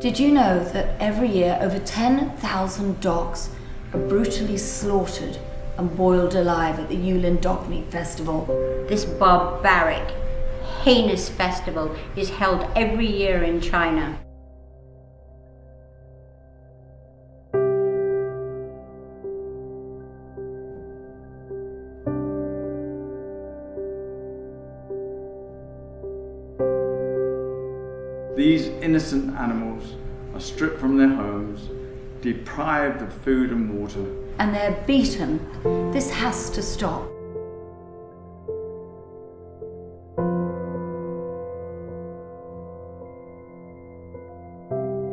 Did you know that every year over 10,000 dogs are brutally slaughtered and boiled alive at the Yulin Dog Meat Festival? This barbaric, heinous festival is held every year in China. These innocent animals are stripped from their homes, deprived of food and water. And they're beaten. This has to stop.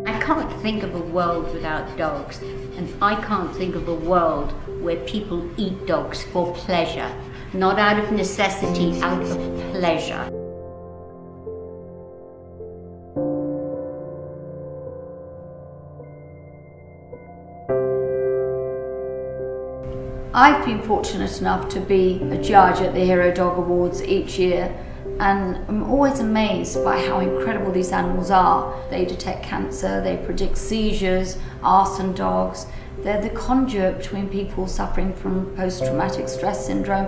I can't think of a world without dogs, and I can't think of a world where people eat dogs for pleasure, not out of necessity, out of pleasure. I've been fortunate enough to be a judge at the Hero Dog Awards each year and I'm always amazed by how incredible these animals are. They detect cancer, they predict seizures, arson dogs. They're the conduit between people suffering from post-traumatic stress syndrome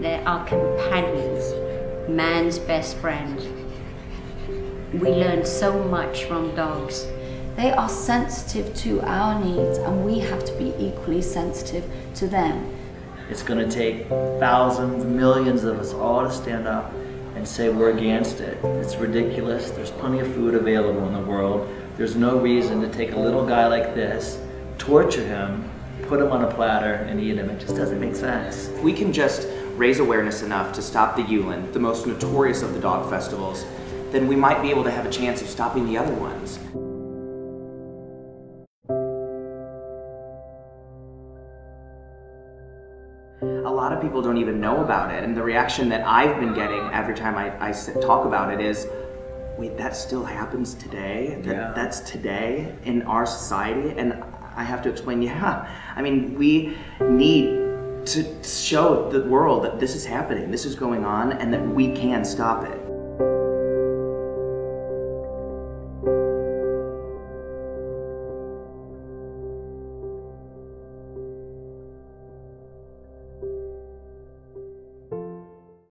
They are companions, man's best friend. We learn so much from dogs. They are sensitive to our needs and we have to be equally sensitive to them. It's going to take thousands, millions of us all to stand up and say we're against it. It's ridiculous. There's plenty of food available in the world. There's no reason to take a little guy like this, torture him, put him on a platter and eat him. It just doesn't make sense. We can just raise awareness enough to stop the Yulin, the most notorious of the dog festivals, then we might be able to have a chance of stopping the other ones. A lot of people don't even know about it, and the reaction that I've been getting every time I, I talk about it is, wait, that still happens today? That, yeah. That's today in our society? And I have to explain, yeah. I mean, we need to show the world that this is happening, this is going on, and that we can stop it.